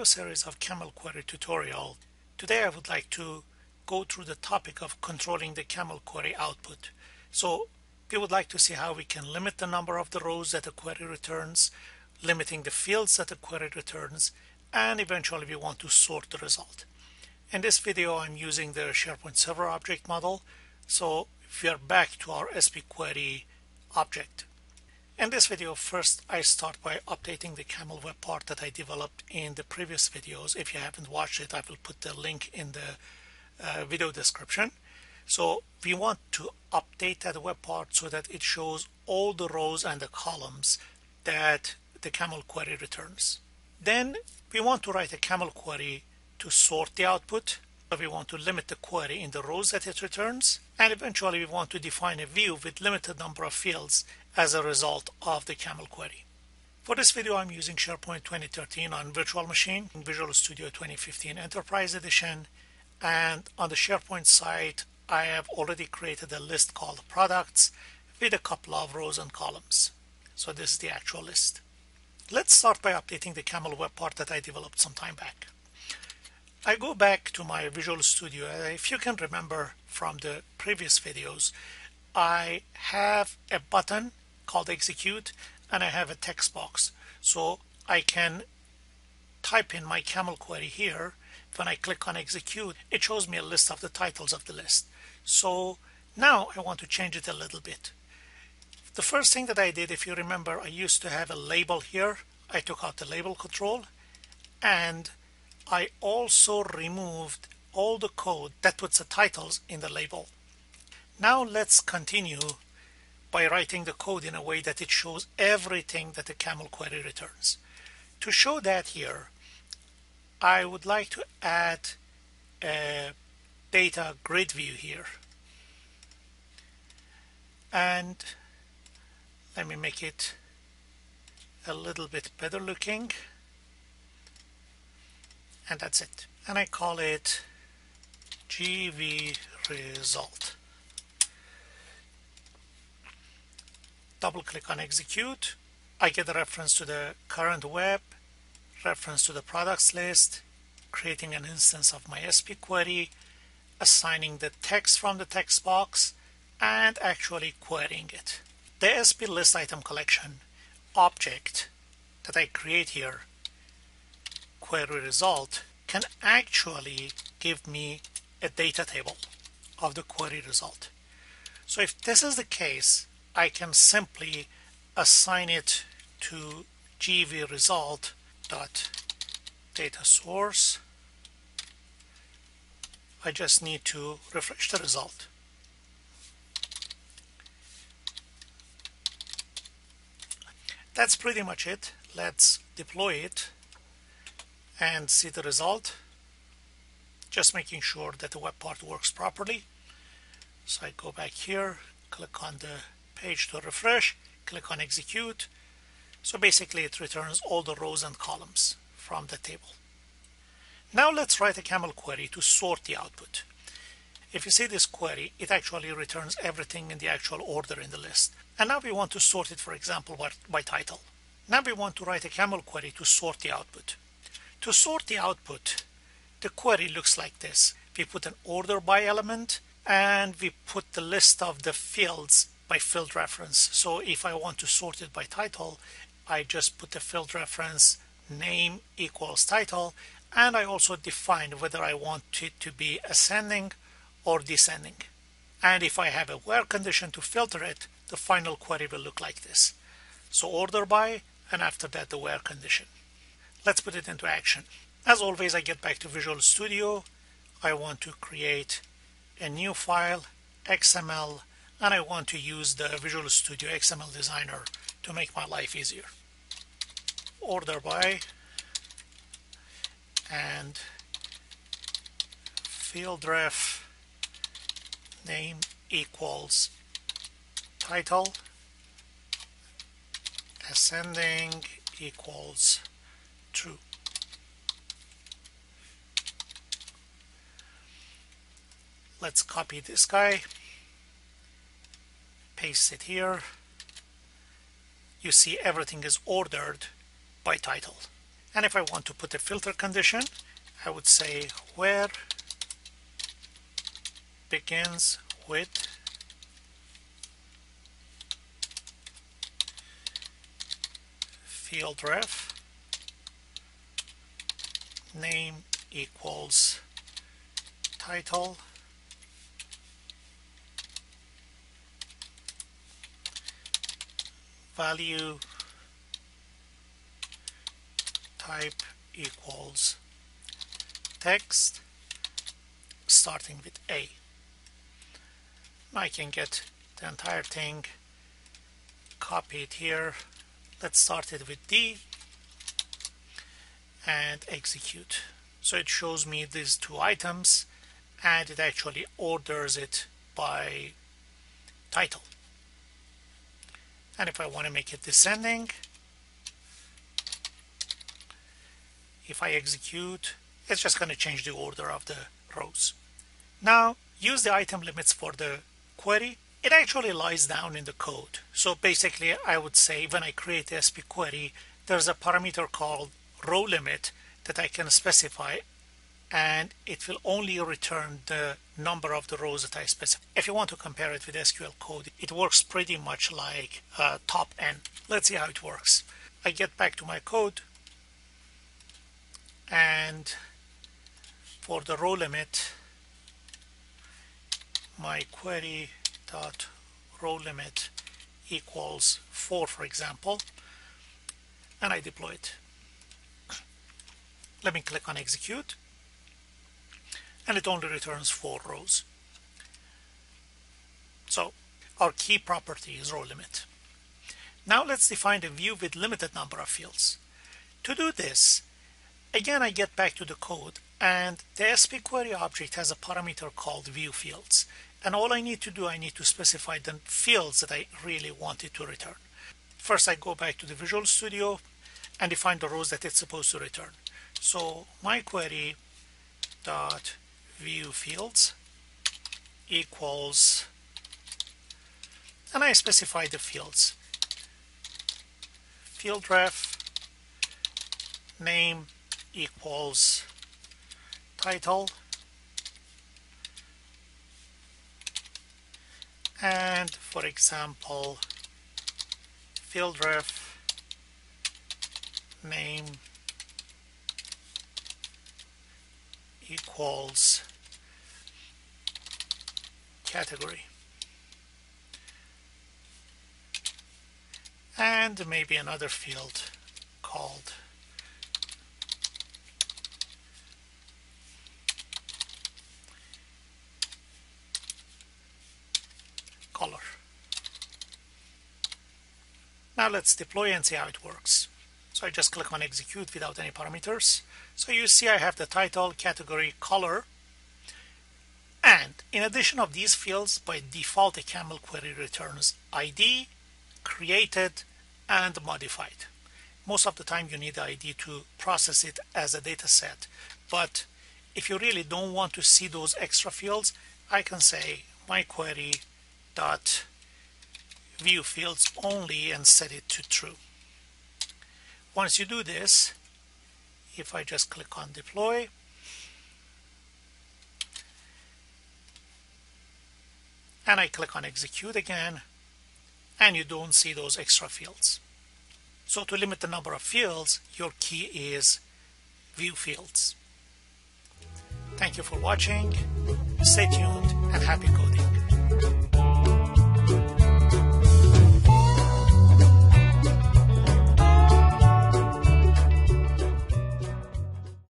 video series of CAML query tutorial. Today I would like to go through the topic of controlling the CAML query output. So we would like to see how we can limit the number of the rows that a query returns limiting the fields that a query returns and eventually we want to sort the result. In this video I'm using the SharePoint Server Object model. So we are back to our SP query object in this video, first I start by updating the CAML web part that I developed in the previous videos. If you haven't watched it, I will put the link in the uh, video description. So we want to update that web part so that it shows all the rows and the columns that the CAML query returns. Then we want to write a CAML query to sort the output. We want to limit the query in the rows that it returns. And eventually we want to define a view with limited number of fields as a result of the CAML query. For this video, I'm using SharePoint 2013 on virtual machine Visual Studio 2015 Enterprise Edition. And on the SharePoint site, I have already created a list called products with a couple of rows and columns. So this is the actual list. Let's start by updating the CAML web part that I developed some time back. I go back to my Visual Studio. If you can remember from the previous videos, I have a button called execute and I have a text box. So I can type in my CAML query here. When I click on execute it shows me a list of the titles of the list. So now I want to change it a little bit. The first thing that I did if you remember I used to have a label here. I took out the label control and I also removed all the code that puts the titles in the label. Now let's continue by writing the code in a way that it shows everything that the CAML query returns. To show that here, I would like to add a data grid view here. And let me make it a little bit better looking. And that's it. And I call it GV result. Double click on execute. I get a reference to the current web reference to the products list creating an instance of my SP query assigning the text from the text box and actually querying it. The SP list item collection object that I create here query result can actually give me a data table of the query result. So if this is the case I can simply assign it to gv dot data source. I just need to refresh the result. That's pretty much it. Let's deploy it and see the result. Just making sure that the web part works properly. So I go back here click on the page to refresh, click on execute. So basically it returns all the rows and columns from the table. Now let's write a CAML query to sort the output. If you see this query, it actually returns everything in the actual order in the list. And now we want to sort it, for example, by, by title. Now we want to write a CAML query to sort the output. To sort the output, the query looks like this. We put an order by element and we put the list of the fields by field reference. So if I want to sort it by title, I just put the field reference name equals title and I also define whether I want it to be ascending or descending. And if I have a where condition to filter it, the final query will look like this. So order by and after that the where condition. Let's put it into action. As always, I get back to Visual Studio. I want to create a new file, XML and I want to use the Visual Studio XML Designer to make my life easier. Order by and field ref name equals title ascending equals true. Let's copy this guy paste it here you see everything is ordered by title. And if I want to put a filter condition, I would say where begins with field ref name equals title value type equals text starting with A. I can get the entire thing copied here. Let's start it with D and execute. So it shows me these two items and it actually orders it by title. And if I want to make it descending, if I execute, it's just going to change the order of the rows. Now, use the item limits for the query. It actually lies down in the code. So basically, I would say when I create the SP query, there's a parameter called row limit that I can specify and it will only return the number of the rows that I specify. If you want to compare it with SQL code, it works pretty much like uh, top n. Let's see how it works. I get back to my code and for the row limit, my query dot row limit equals 4 for example and I deploy it. Let me click on execute and it only returns four rows. So our key property is row limit. Now let's define a view with limited number of fields. To do this, again I get back to the code and the SP query object has a parameter called view fields. And all I need to do, I need to specify the fields that I really wanted to return. First I go back to the Visual Studio and define the rows that it's supposed to return. So my query dot view fields equals and I specify the fields. Field ref name equals title. And for example field ref name equals category. And maybe another field called color. Now let's deploy and see how it works. So I just click on execute without any parameters. So you see I have the title, category, color, and in addition of these fields, by default, a CAML query returns ID, created, and modified. Most of the time you need the ID to process it as a data set. But if you really don't want to see those extra fields, I can say my query dot view fields only and set it to true. Once you do this, if I just click on deploy, and I click on execute again and you don't see those extra fields. So to limit the number of fields, your key is view fields. Thank you for watching. Stay tuned and happy coding.